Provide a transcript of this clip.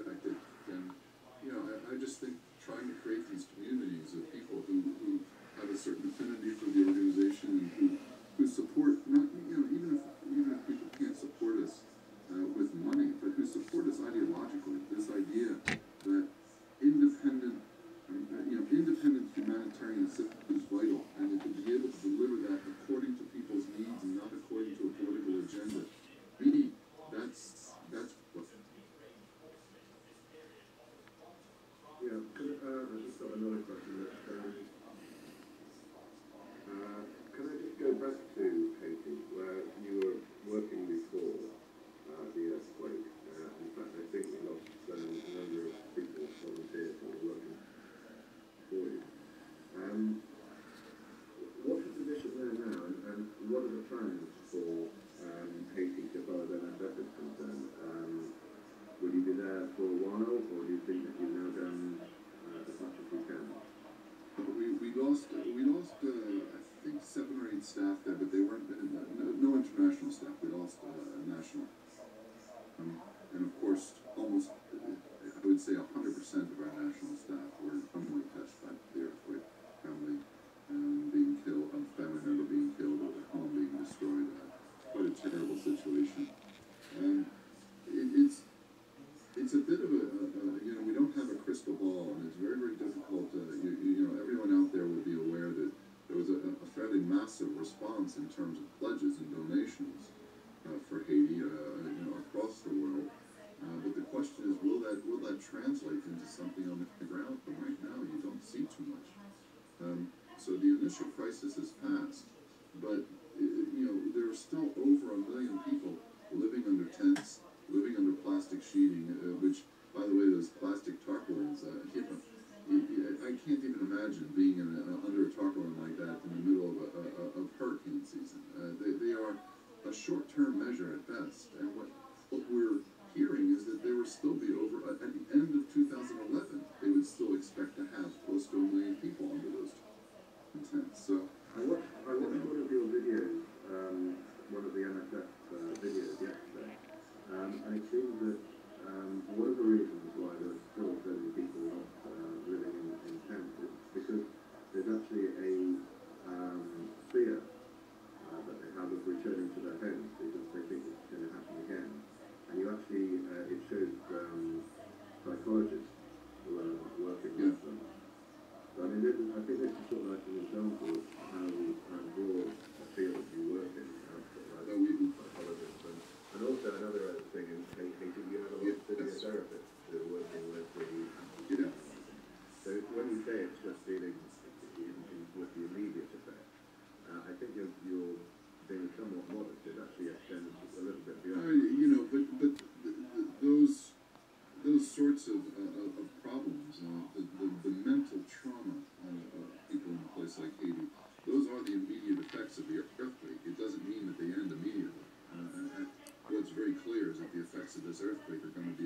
And, you know, I, I just think trying to create these communities of people who, who have a certain affinity for the organization and who, who support, not, you know, even if, even if people can't support us uh, with money, but who support us ideologically, this idea that independent, you know, independent humanitarian assistance for um, Haiti? Um, will you be there for a while, or do you think that you've now done uh, as much as you can? We, we lost we lost uh, I think seven or eight staff there, but they weren't no, no international staff. We lost uh, national, um, and of course, almost I would say hundred percent of our national staff were in some way touched by the earthquake, family um, being killed, a family member being killed, or their home being destroyed. Uh, quite a terrible situation. Um, it, it's it's a bit of a, a, a, you know, we don't have a crystal ball, and it's very, very difficult. To, you, you know, everyone out there would be aware that there was a, a fairly massive response in terms of pledges and donations uh, for Haiti, uh, you know, across the world. Uh, but the question is, will that will that translate into something on the ground? But right now, you don't see too much. Um, so the initial crisis has passed, but uh, you know, there are still over a million people living under tents living under plastic sheeting, uh, which, by the way, those plastic tarpaulins, uh, you know, I can't even imagine being in a, under a tarpaulin like that in the middle of, a, a, of hurricane season. Uh, they, they are a short-term at best, and what, what we're hearing is that they will still be over, at the end of 2011, they would still expect to have close to a million people under those tents. So, I watched, I watched one of your videos, um, one of the MSF uh, videos yesterday, um, and it seems that um, one of the reasons why there are still so many people not uh, living in, in tents is because there's actually a um, fear uh, that they have of returning to their homes because they think it's going to happen again. And you actually, uh, it shows um, psychologists who are working with them. So, I mean, this is, I think this is sort of like an example of how, how broad a field you work in. Sort of like No, we- psychologists and, and also another uh, thing is Haiti, you have a lot of physiotherapists who are working with the yeah. so when you say it's just in, in, with the immediate effect, uh, I think you're, you're being somewhat modest. It actually extends a little bit Uh, beyond. you know, but but th- th- those those sorts of, uh, of of problems, uh, the, the the mental trauma uh, of people in a place like Haiti, those are the immediate effects of the earthquake. It doesn't mean that they end immediately. Uh, and, and what's very clear is that the effects of this earthquake are going to be